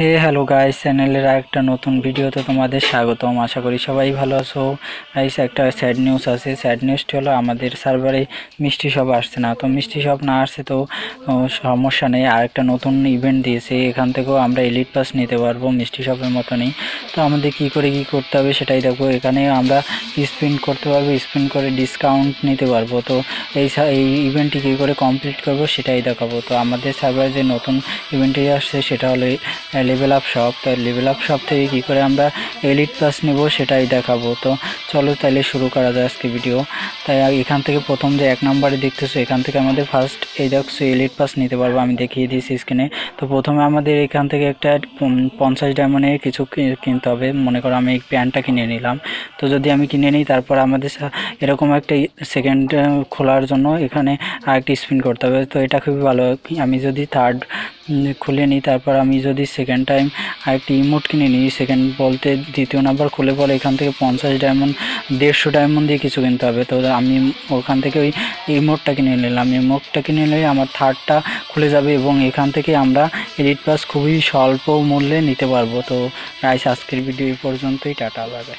হে hello guys চ্যানেলের একটা নতুন ভিডিওতে তোমাদের স্বাগতম। আশা করি সবাই ভালো আছো। গাইস একটা স্যাড নিউজ আছে। স্যাড নিউজটি হলো, আমাদের সার্ভারে মিষ্টি শপ আসছে না। তো মিষ্টি শপ না আসছে তো সমস্যা নেই। আর একটা নতুন ইভেন্ট দিয়েছে। এখান থেকেও আমরা এলিট পাস নিতে পারব মিষ্টি শপের মতনই। তো আমাদের কি করে কি করতে হবে সেটাই দেখব এখানে আমরা স্পিন করতে পারব স্পিন করে ডিসকাউন্ট নিতে পারব। তো এই এই ইভেন্টটি কী করে কমপ্লিট করব সেটাই দেখাবো। তো আমাদের সার্ভারে যে নতুন ইভেন্টটি আসছে, সেটা হলো লেভেল আপ শপ তো লেভেল আপ শপ থেকে কী করে আমরা এলিট প্লাস নেব সেটাই দেখাবো। তো চলো তাহলে শুরু করা যায় আজকে ভিডিও তাই এখান থেকে প্রথম যে এক নম্বরে দেখতেছো, এখান থেকে আমাদের ফার্স্ট এই দেখছ এলিট পাস নিতে পারব, আমি দেখিয়ে দিয়েছি স্ক্রিনে তো প্রথমে আমাদের এখান থেকে একটা পঞ্চাশ ডায়মন্ডের কিছু কিনতে হবে। মনে করো আমি এই প্যান্টটা কিনে নিলাম। তো যদি আমি কিনে নিই, তারপর আমাদের এরকম একটা সেকেন্ড খোলার জন্য এখানে আরেকটি স্পিন করতে হবে। তো এটা খুবই ভালো। আমি যদি থার্ড খুলে নিই, তারপর আমি যদি সেকেন্ড টাইম আরেকটি ইমোট কিনে নিই সেকেন্ড বলতে দ্বিতীয় নাম্বার খুলে পরে এখান থেকে পঞ্চাশ ডায়মন্ড দেড়শো ডায়মন্ড দিয়ে কিছু কিনতে হবে। তো আমি ওখান থেকে ওই ইমোটটা কিনে নিলাম। ইমোটটা কিনে নিলে আমার থার্ডটা খুলে যাবে এবং এখান থেকে আমরা এডিট পাস খুবই স্বল্প মূল্যে নিতে পারব। তো গাইস আজকের ভিডিও এই পর্যন্তই। Tata bye